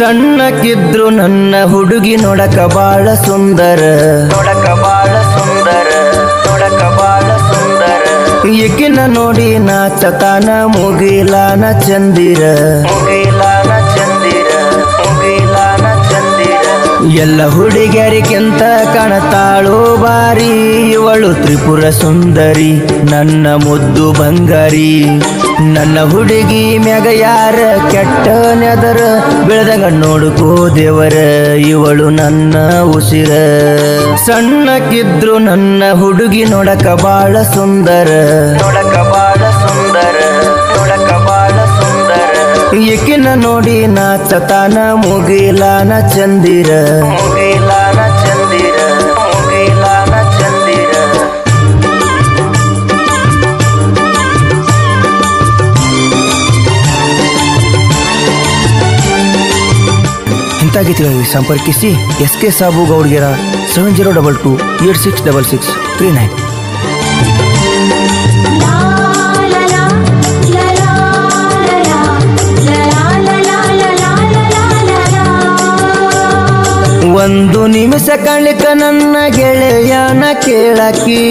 ಸಣ್ಣಕ್ಕಿದ್ರು ನನ್ನ ಹುಡುಗಿ ನೋಡಕ ಬಾಳ ಸುಂದರ. ನೋಡಕ ಬಾಳ ಸುಂದರ ನೋಡಕ ಬಾಳ ಸುಂದರ. ಈಕಿನ ನೋಡಿ ನಾ ಚತಾನ ಮುಗಿಲಾನ ಚಂದಿರ. ಮುಗಿಲಾನ ಎಲ್ಲ ಹುಡುಗರಿಗೆಂತ ಕಣತಾಳು ಬಾರಿ, ಇವಳು ತ್ರಿಪುರ ಸುಂದರಿ, ನನ್ನ ಮುದ್ದು ಬಂಗಾರಿ. ನನ್ನ ಹುಡುಗಿ ಮ್ಯಾಗ ಯಾರ ಕೆಟ್ಟ ನೆದರ ಬೆಳೆದಂಗ ನೋಡುಕೋ ದೇವರ, ಇವಳು ನನ್ನ ಉಸಿರ. ಸಣ್ಣಕ್ಕಿದ್ರು ನನ್ನ ಹುಡುಗಿ ನೋಡಕ ಬಾಳ ಸುಂದರ. ನೋಡಕ ಬಾಳ ಈಕಿನ ನೋಡಿ ನಾ ಚತಾನ ಚಂದಿರ ಮುಗಿಲಾನ ಚಂದಿರ ಮುಗಿಲಾನ ಚಂದಿರ. ಇಂಥ ಗೀತೆಗಳಿಗೆ ಸಂಪರ್ಕಿಸಿ S K Sabu Gowdgera seven zero double two eight six double six three nine ಕಳಿಕ ನನ್ನ ಗೆಳೆಯನ ಕೇಳಕಿ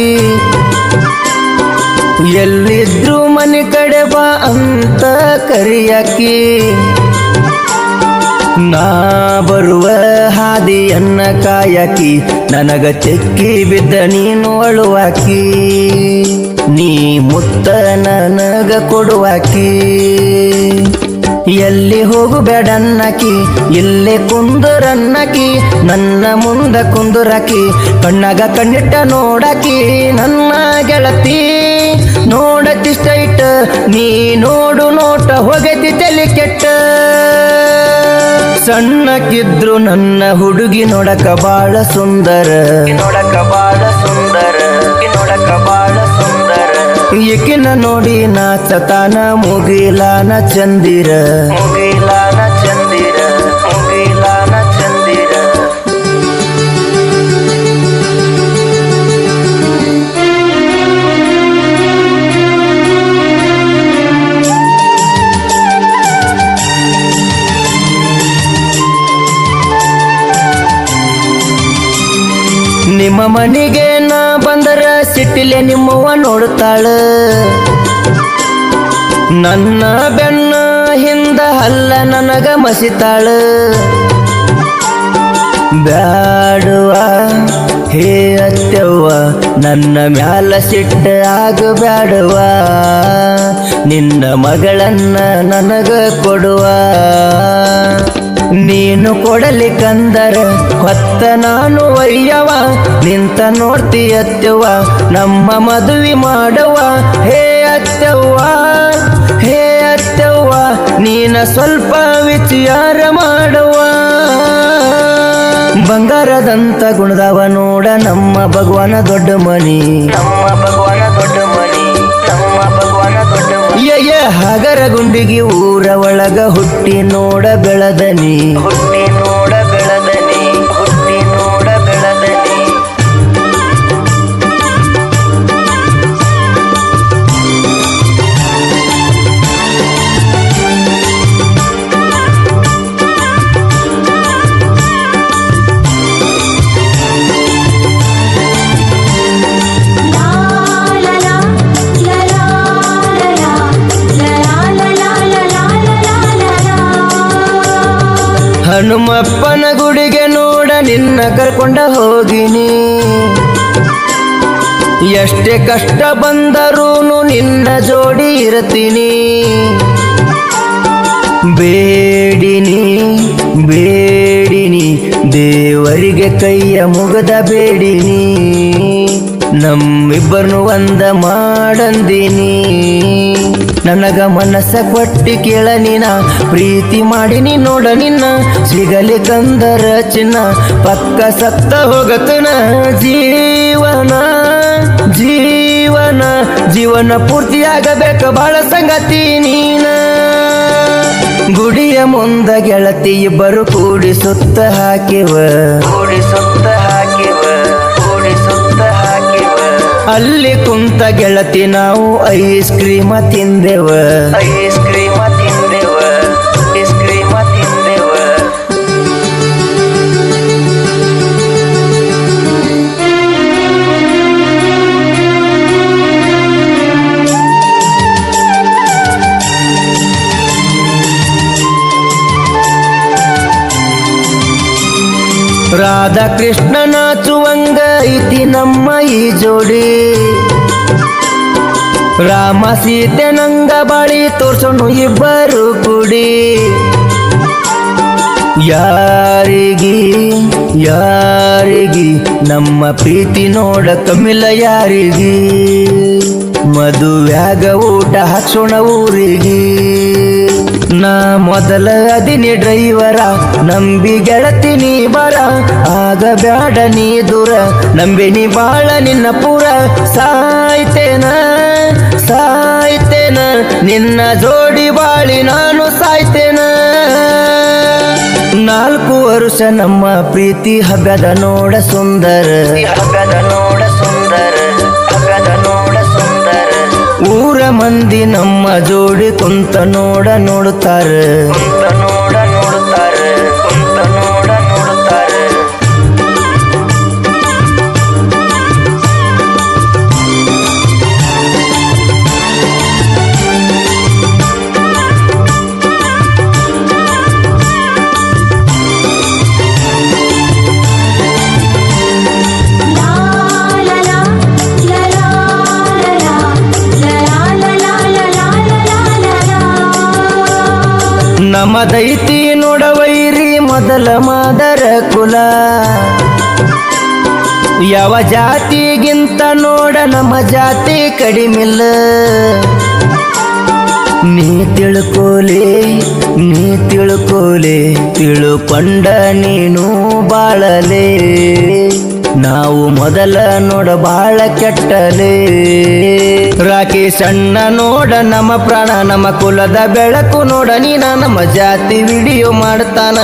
ಎಲ್ಲಿದ್ರು ಮನೆ ಕಡೆ ಬಾ ಅಂತ ಕರಿಯಕಿ ನಾ ಬರುವ ಹಾದಿಯನ್ನ ಕಾಯಕಿ ನನಗ ಚೆಕ್ಕಿ ಬಿದ್ದ ನೀನು ಅಳುವಾಕಿ ನೀ ಮುತ್ತ ನನಗ ಕೊಡುವಾಕಿ ಎಲ್ಲಿ ಹೋಗು ಬೇಡನ್ನಕಿ ಇಲ್ಲೇ ಕುಂದುರನ್ನಕಿ, ನನ್ನ ಮುಂದ ಕುಂದುರಕಿ, ಕಣ್ಣಾಗ ಕಣ್ಣಿಟ್ಟ ನೋಡಕಿ, ನನ್ನ ಗೆಳತಿ. ನೋಡತಿ ಸ್ಟೈಟ್ ನೀ ನೋಡು ನೋಟ ಹೋಗತಿ ತಲೆ ಕೆಟ್ಟ. ಸಣ್ಣಕ್ಕಿದ್ರು ನನ್ನ ಹುಡುಗಿ ನೋಡಕ ಬಾಳ ಸುಂದರ. ನೋಡಕ ಬಾಳ ಸುಂದರ. ನೋಡಕ ಬಾಳ ಈಕಿನ ನೋಡಿ ನಾಚತಾನ ಮುಗಿಲಾನ ಚಂದಿರ. ಮುಗಿಲಾನ ಚಂದಿರ ಮುಗಿಲಾನ ಚಂದಿರ. ನಿಮ್ಮ ಮನೆಗೆ ನಾ ಬಂದರ ಸಿಟ್ಟಿಲೆ ನಿಮ್ಮವ್ವ ನೋಡುತ್ತಾಳ. ನನ್ನ ಬೆನ್ನ ಹಿಂದ ಹಲ್ಲ ನನಗ ಮಸಿತಾಳ. ಬ್ಯಾಡುವ, ಹೇ ಅತ್ಯವ್ವ ನನ್ನ ಮ್ಯಾಲ ಸಿಟ್ಟ ಆಗ ಆಗಬ್ಯಾಡುವ. ನಿನ್ನ ಮಗಳನ್ನ ನನಗ ಕೊಡುವ. ನೀನು ಕೊಡಲಿ ಕಂದರ ಹೊತ್ತ ನಾನು ಒಯ್ಯವ ನಿಂತ ನೋಡ್ತಿ ಅತ್ಯವ್ವ ನಮ್ಮ ಮದುವೆ ಮಾಡುವ ಹೇ ಅತ್ಯವ್ವ ಹೇ ಅತ್ಯವ್ವ ನೀನ ಸ್ವಲ್ಪ ವಿಚಾರ ಮಾಡುವ ಬಂಗಾರದಂತ ಗುಣದವ ನೋಡ ನಮ್ಮ ಭಗವಾನ ದೊಡ್ಡ ಮನಿ. ನಮ್ಮ ಭಗವಾನ ದೊಡ್ಡ ಮನಿ ನಮ್ಮ ಭಗವಾನ ದೊಡ್ಡ ಮನಿ. ಹಗರ ಗುಂಡಿಗೆ ಊರ ಒಳಗ ಹುಟ್ಟಿ ನೋಡ ಬೆಳದನಿ ಹನುಮಪ್ಪನ ಗುಡಿಗೆ ನೋಡ ನಿನ್ನ ಕರ್ಕೊಂಡ ಹೋಗಿನಿ. ಎಷ್ಟೇ ಕಷ್ಟ ಬಂದರೂನು ನಿನ್ನ ಜೋಡಿ ಇರ್ತೀನಿ. ಬೇಡಿನಿ ಬೇಡಿನಿ, ದೇವರಿಗೆ ಕೈಯ ಮುಗದ ಬೇಡಿನಿ. ನಮ್ಮಿಬ್ಬರನ್ನು ಒಂದ ಮಾಡಂದಿನಿ. ನನಗ ಮನಸ್ಸ ಕೊಟ್ಟಿ ಕೇಳ ನಿನ, ಪ್ರೀತಿ ಮಾಡಿನಿ ನೋಡ ನಿನ್ನ, ಸಿಗಲಿ ಕಂದರ ಚಿನ್ನ, ಪಕ್ಕ ಸತ್ತ ಹೋಗತನ ಜೀವನ ಜೀವನ ಜೀವನ ಪೂರ್ತಿಯಾಗಬೇಕ ಬಹಳ ಸಂಗತಿ ನೀನ. ಗುಡಿಯ ಮುಂದ ಗೆಳತಿ ಇಬ್ಬರು ಕೂಡಿ ಸುತ್ತ ಹಾಕಿವ. ಕೂಡಿ ಸುತ್ತ ಅಲ್ಲಿ ಕುಂತ ಗೆಳತಿ ನಾವು ಐಸ್ ಕ್ರೀಮ ತಿಂದೆವ. ಐಸ್ ರಾಧಾ ಕೃಷ್ಣ ನಾಚುವಂಗ ಇತಿ ನಮ್ಮ ಈ ಜೋಡಿ. ರಾಮ, ಸೀತೆ, ನಂಗ ಬಾಳಿ ತೋರ್ಸೋಣ ಇಬ್ಬರು ಕುಡಿ. ಯಾರಿಗಿ ಯಾರಿಗಿ ನಮ್ಮ ಪ್ರೀತಿ ನೋಡ ಕಮಿಲ ಯಾರಿಗಿ? ಮದುವ್ಯಾಗ ಊಟ ಹಾಕ್ಸೋಣ ಊರಿಗಿ. ನಾ ಮೊದಲ ಅದಿನಿ ಡ್ರೈವರ ನಂಬಿ ಗೆಳತಿನಿ ಬರ. ಆಗ ಬ್ಯಾಡ ನೀ ದೂರ. ನಂಬಿನಿ ಬಾಳ ನಿನ್ನ ಪೂರ. ಸಾಯ್ತೇನ? ಸಾಯ್ತೇನ? ನಿನ್ನ ಜೋಡಿ ಬಾಳಿ ನಾನು ಸಾಯ್ತೇನ? ನಾಲ್ಕು ವರ್ಷ ನಮ್ಮ ಪ್ರೀತಿ ಹಬ್ಬದ ನೋಡ ಸುಂದರ. ಹಬ್ಬದ ನೋಡ ಸುಂದರ. ಮಂದಿ ನಮ್ಮ ಜೋಡಿ ಕುಂತ ನೋಡ ನೋಡುತ್ತಾರ ನಮದೈತಿ ನೋಡವೈರಿ ಮೊದಲ ಮಾದರ ಕುಲ. ಯಾವ ಜಾತಿಗಿಂತ ನೋಡ ನಮ್ಮ ಜಾತಿ ಕಡಿಮಿಲ್ಲ. ನೀ ತಿಳ್ಕೋಲೆ ನೀ ತಿಳ್ಕೋಲೆ, ತಿಳುಕೊಂಡ ನೀನು ಬಾಳಲೆ. ನಾವು ಮೊದಲ ನೋಡ ಬಾಳ ಕೆಟ್ಟಲೆ. ರಾಕಿ ಸಣ್ಣ ನೋಡ ನಮ್ಮ ಪ್ರಾಣ, ನಮ್ಮ ಕುಲದ ಬೆಳಕು ನೋಡ ನೀನ, ನಮ್ಮ ಜಾತಿ ವಿಡಿಯೋ ಮಾಡ್ತಾನ.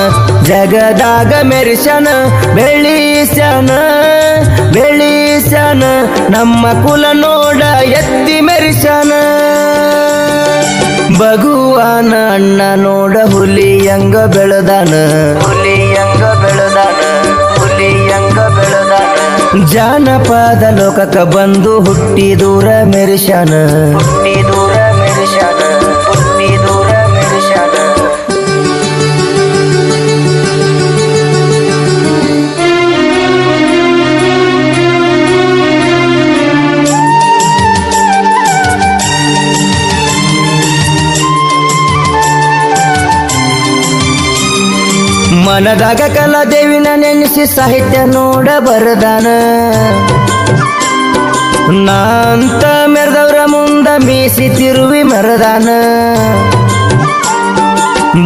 ಜಗದಾಗ ಮೆರಿಸನ ಬೆಳೀಸನ ಬೆಳೀಸನ ನಮ್ಮ ಕುಲ ನೋಡ ಎತ್ತಿ ಮೆರಿಸನ ಭಗವಾನ ಅಣ್ಣ ನೋಡ ಹುಲಿ ಹೆಂಗ ಬೆಳೆದಾನ. ಜಾನಪದ ಲೋಕಕ್ಕೆ ಬಂದು ಹುಟ್ಟಿ ದೂರ ಮೆರಿಶಾನ ಮನದಾಗ ಕಲಾದೇವಿನ ನೆನೆಸಿ ಸಾಹಿತ್ಯ ನೋಡ ಬರದಾನ. ನಾಂತ ಮೆರೆದವ್ರ ಮುಂದ ಮೀಸಿ ತಿರುವಿ ಮರದಾನ.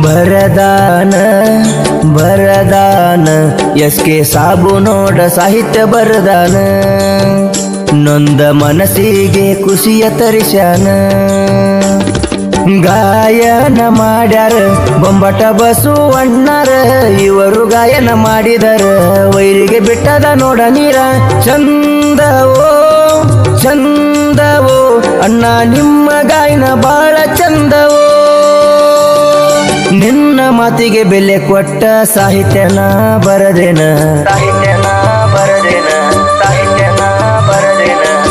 ಬರದಾನ ಬರದಾನ ಎಸ್ ಕೆ ಸಾಬು ನೋಡ ಸಾಹಿತ್ಯ ಬರದಾನ. ನೊಂದ ಮನಸ್ಸಿಗೆ ಖುಷಿಯ ತರಿಸ್ಯಾನ. ಗಾಯನ ಮಾಡ್ಯಾರ, ಬೊಂಬಟ ಬಸು ಅಣ್ಣಾರ, ಇವರು ಗಾಯನ ಮಾಡಿದರ. ವೈರಿಗೆ ಬಿಟ್ಟದ ನೋಡ ನೀರ ಚಂದವೋ ಚಂದವೋ ಅಣ್ಣ ನಿಮ್ಮ ಗಾಯನ ಬಾಳ ಚಂದವೋ ನಿನ್ನ ಮಾತಿಗೆ ಬೆಲೆ ಕೊಟ್ಟ ಸಾಹಿತ್ಯನ ಬರದೇನ. ಸಾಹಿತ್ಯನ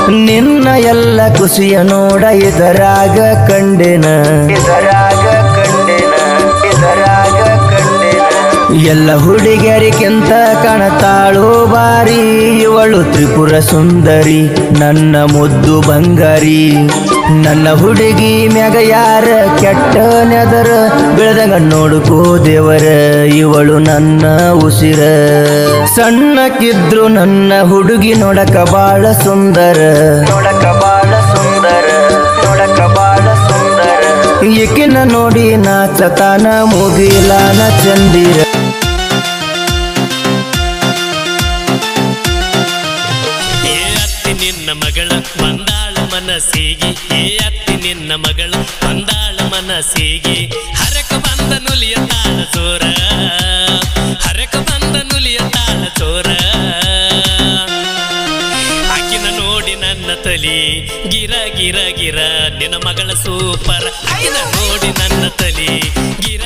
ನಿನ್ನ ಎಲ್ಲ ಖುಷಿಯ ನೋಡ ಇದರಾಗ ಕಂಡೆನ. ಎಲ್ಲ ಹುಡುಗಿಯರಿಗಿಂತ ಕಣತಾಳು ಬಾರಿ ಇವಳು ತ್ರಿಪುರ ಸುಂದರಿ ನನ್ನ ಮುದ್ದು ಬಂಗಾರಿ. ನನ್ನ ಹುಡುಗಿ ಮ್ಯಾಗ ಯಾರ ಕೆಟ್ಟ ನೆದರ ಬೆಳೆದಂಗ ನೋಡುಕೋ ದೇವರ ಇವಳು ನನ್ನ ಉಸಿರ. ಸಣ್ಣಕ್ಕಿದ್ರು ನನ್ನ ಹುಡುಗಿ ನೋಡಕ ಬಾಳ ಸುಂದರ. ನೋಡಕ ಬಾಳ ಸುಂದರ ನೋಡಕ ಬಾಳ ಸುಂದರ. ಈಕಿನ ನೋಡಿ ನಾಚತಾನ ಮುಗಿಲಾನ ಚಂದಿರ. ಮಗಳ ಬಂದಾಳು ಮನಸ್ಸಿಗೆ ಏ ಅತ್ತಿ ನಿನ್ನ ಮಗಳು ಬಂದಾಳು ಮನಸ್ಸಿಗೆ. ಹರಕ ಬಂದ ನುಲಿಯ ತಾಳ ಚೋರ ಹರಕ ಬಂದ ನುಲಿಯ ತಾಳ ಚೋರ ಆಕಿನ ನೋಡಿ ನನ್ನ ತಲಿ, ಗಿರ ಗಿರ ಗಿರ, ನಿನ್ನ ಮಗಳ ಸೂಪರ್. ಆಕಿನ ನೋಡಿ ನನ್ನ ತಲಿ, ಗಿರ